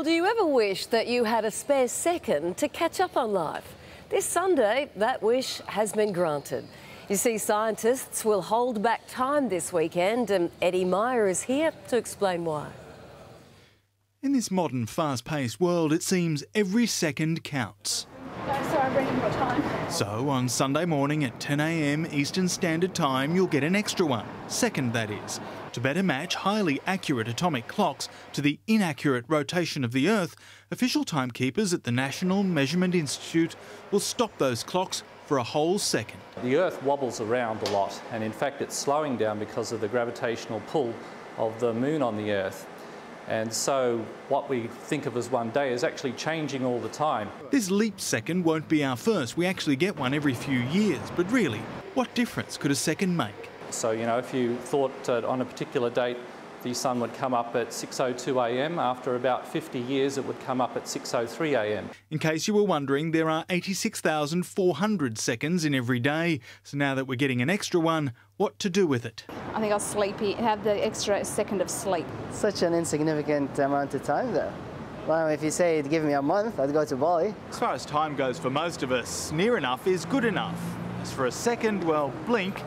Well, do you ever wish that you had a spare second to catch up on life? This Sunday, that wish has been granted. You see, scientists will hold back time this weekend, and Eddie Meyer is here to explain why. In this modern, fast paced world, it seems every second counts. So, on Sunday morning at 10am Eastern Standard Time, you'll get an extra one, second that is. To better match highly accurate atomic clocks to the inaccurate rotation of the Earth, official timekeepers at the National Measurement Institute will stop those clocks for a whole second. The Earth wobbles around a lot, and in fact, it's slowing down because of the gravitational pull of the Moon on the Earth. And so, what we think of as one day is actually changing all the time. This leap second won't be our first. We actually get one every few years. But really, what difference could a second make? So, you know, if you thought uh, on a particular date the sun would come up at 6.02 a.m. After about 50 years, it would come up at 6.03 a.m. In case you were wondering, there are 86,400 seconds in every day. So now that we're getting an extra one, what to do with it? I think I'll sleepy, have the extra second of sleep. Such an insignificant amount of time, though. Well, if you say give me a month, I'd go to Bali. As far as time goes for most of us, near enough is good enough. As for a second, well, blink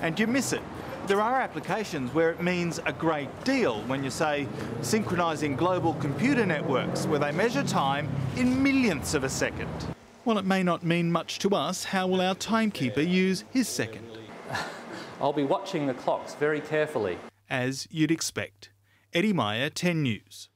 and you miss it. There are applications where it means a great deal when you say synchronising global computer networks where they measure time in millionths of a second. While it may not mean much to us, how will our timekeeper use his second? I'll be watching the clocks very carefully. As you'd expect. Eddie Meyer, 10 News.